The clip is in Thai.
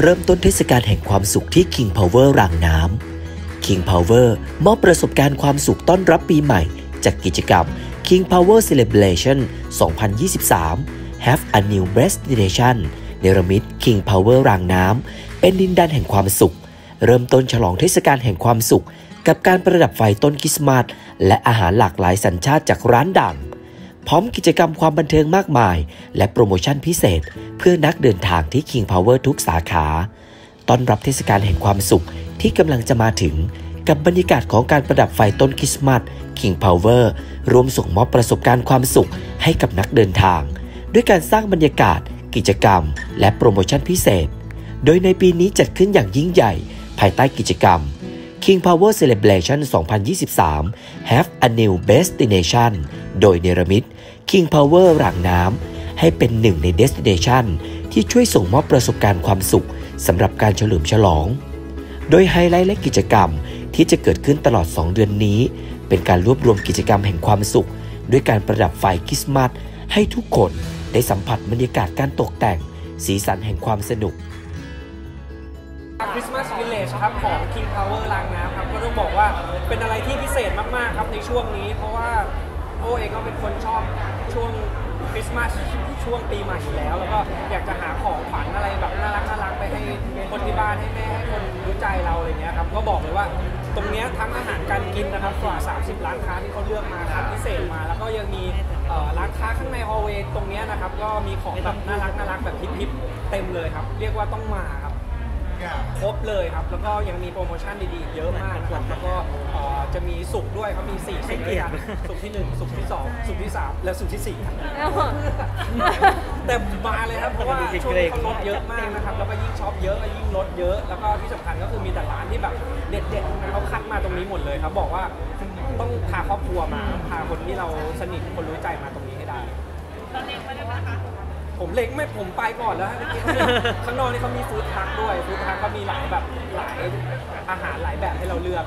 เริ่มต้นเทศกาลแห่งความสุขที่ King Power รางน้ำ King Power มอบประสบการณ์ความสุขต้อนรับปีใหม่ จากกิจกรรม King Power Celebration 2023 Have a New Destination เนรมิต King Power รางน้ำ เป็นดินแดนแห่งความสุข เริ่มต้นฉลองเทศกาลแห่งความสุข กับการประดับไฟต้นคริสต์มาสและอาหารหลากหลายสัญชาติจากร้านดัง พร้อมกิจกรรมความบันเทิงมากมาย และโปรโมชั่นพิเศษ เพื่อนักเดินทางที่ King Power ทุกสาขาต้อนรับเทศกาลแห่งความสุขที่กำลังจะมาถึงกับบรรยากาศของการประดับไฟต้นคริสต์มาส King Power รวมส่งมอบประสบการณ์ความสุขให้กับนักเดินทาง ด้วยการสร้างบรรยากาศ กิจกรรม และโปรโมชั่นพิเศษ โดยในปีนี้จัดขึ้นอย่างยิ่งใหญ่ ภายใต้กิจกรรม King Power Celebration 2023 Have a New Destination โดยเนรมิต King Power รางน้ำให้เป็นหนึ่งใน Destination ที่ช่วยส่งมอบประสบการณ์ความสุขสำหรับการเฉลิมฉลอง โดยไฮไลท์และกิจกรรมที่จะเกิดขึ้นตลอด 2 เดือนนี้ เป็นการรวบรวมกิจกรรมแห่งความสุข ด้วยการประดับไฟคริสต์มาสให้ทุกคนได้สัมผัสบรรยากาศการตกแต่ง สีสันแห่งความสนุก Christmas Village ครับของ King Power รางน้ำครับก็ต้องบอกว่าเป็นอะไรที่พิเศษมากๆครับในช่วงนี้ เพราะว่าโอเองก็เป็นคนชอบช่วงคริสต์มาสช่วงปีใหม่อยู่แล้ว แล้วก็อยากจะหาของขวัญอะไรแบบน่ารักน่ารักไปให้คนที่บ้านให้แม่ให้คนรู้ใจเราอะไรเงี้ยครับก็บอกเลยว่าตรงเนี้ยทั้งอาหารการกินนะครับกว่า 30 ร้านค้าที่เขาเลือกมาคัดพิเศษมา แล้วก็ยังมีร้านค้าข้างในฮอลเวย์ตรงเนี้ยนะครับก็มีของแบบน่ารักน่ารักแบบฮิปๆเต็มเลยครับ เรียกว่าต้องมาครับ ครบเลยครับ แล้วก็ยังมีโปรโมชั่นดีๆ เยอะมากครับแล้วก็เอ่อจะมีสุกด้วยเขามี4สุกด้วยกันสุกที่ 1 สุกที่ 2 สุกที่ 3 และสุกที่ 4 ครับ แต่มาเลยครับ เพราะว่าช่วงนี้เขาลดเยอะมากนะครับ แล้วก็ยิ่งช็อปเยอะก็ยิ่งลดเยอะ แล้วก็ที่สำคัญก็คือมีแต่ร้านที่แบบเด็ดๆนะเขาคัดมาตรงนี้หมดเลยครับ บอกว่าต้องพาครอบครัวมา พาคนที่เราสนิทคนรู้ใจมาตรงนี้ให้ได้ ผมเล็กไม่ผมไปก่อนแล้วฮะข้างนอกนี่เขามีฟู้ดทรัคด้วยฟู้ดทรัคเขามีหลายแบบหลายอาหารหลายแบบให้เราเลือก